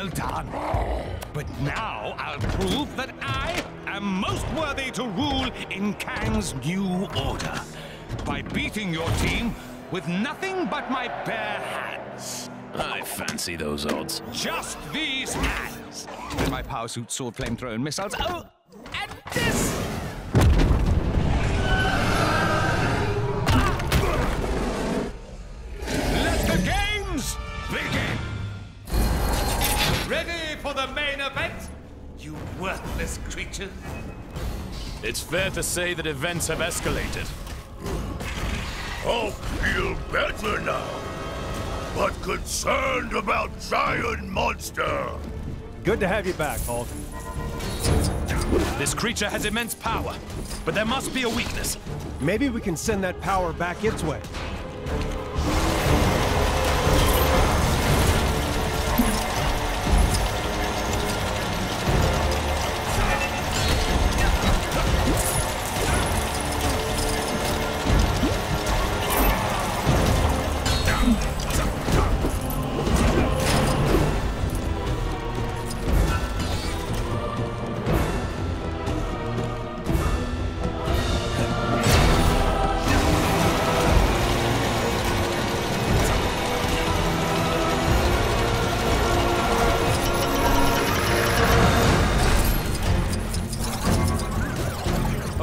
Well done. But now I'll prove that I am most worthy to rule in Kang's new order. By beating your team with nothing but my bare hands. I fancy those odds. Just these hands. And my power suit, sword, flamethrower, and missiles. Oh, and this! Worthless? It's fair to say that events have escalated. Hulk feel better now, but concerned about Giant Monster. Good to have you back, Hulk. This creature has immense power, but there must be a weakness. Maybe we can send that power back its way.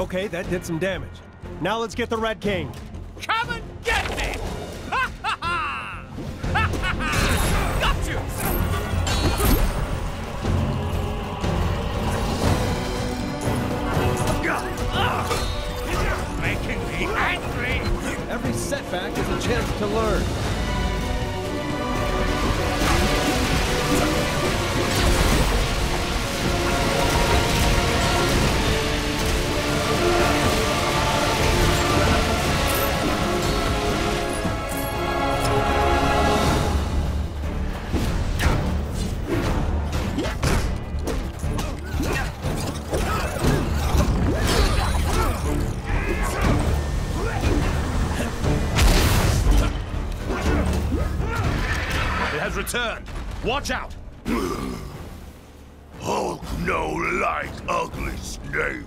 Okay, that did some damage. Now let's get the Red King. Come and get me! Ha ha ha! Ha ha ha! Got you! You're making me angry! Every setback is a chance to learn. Returned. Watch out! Hulk no like ugly snake.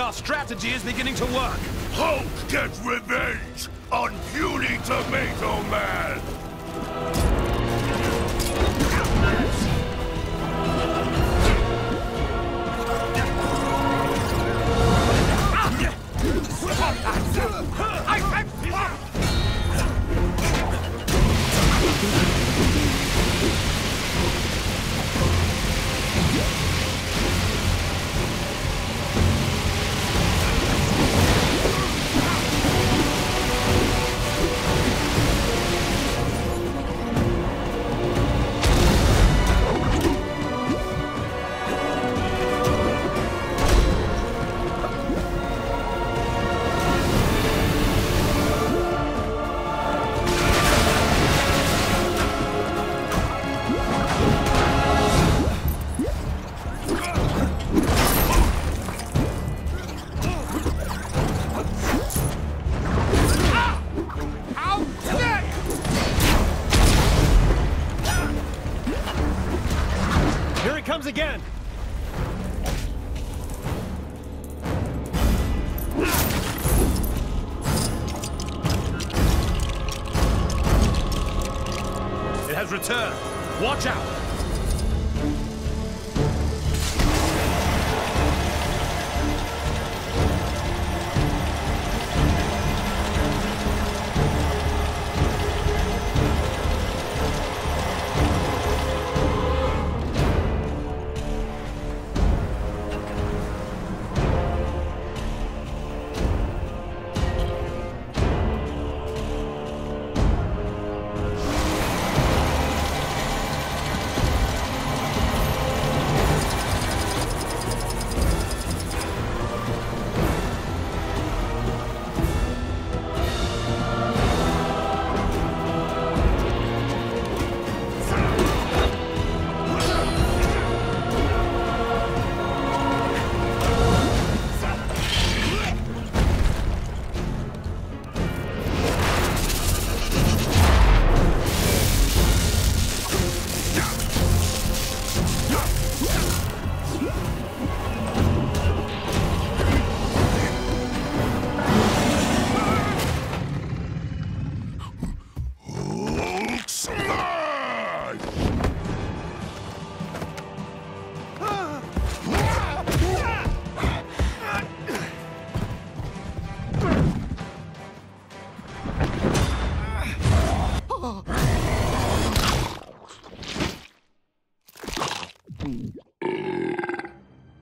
Our strategy is beginning to work. Hulk gets revenge on puny Tomato Man. Again! It has returned. Watch out!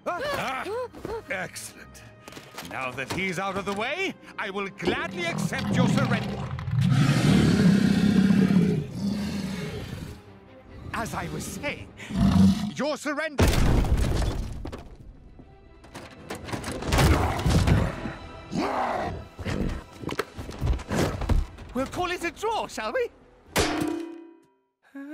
Ah, excellent. Now that he's out of the way, I will gladly accept your surrender. As I was saying, your surrender... We'll call it a draw, shall we?